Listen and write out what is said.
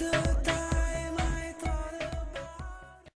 the